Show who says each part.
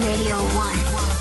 Speaker 1: Radio 1.